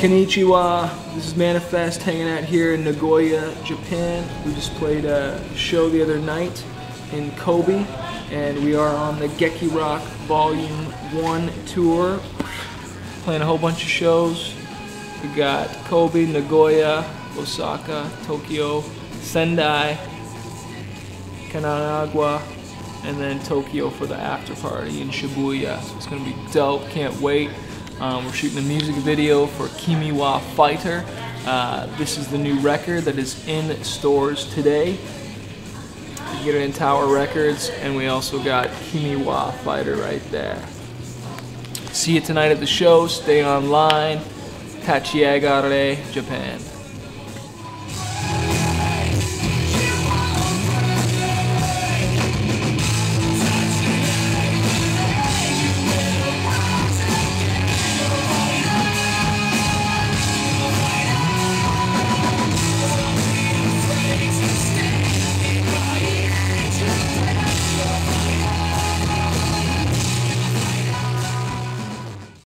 Konnichiwa, this is Manafest hanging out here in Nagoya, Japan. We just played a show the other night in Kobe, and we are on the Geki Rock Volume 1 tour, playing a whole bunch of shows. We got Kobe, Nagoya, Osaka, Tokyo, Sendai, Kanagawa, and then Tokyo for the after party in Shibuya. It's gonna be dope, can't wait. Um, we're shooting a music video for Kimiwa Fighter. Uh, this is the new record that is in stores today. You get it in Tower Records, and we also got Kimiwa Fighter right there. See you tonight at the show. Stay online. Tachiagare, Japan.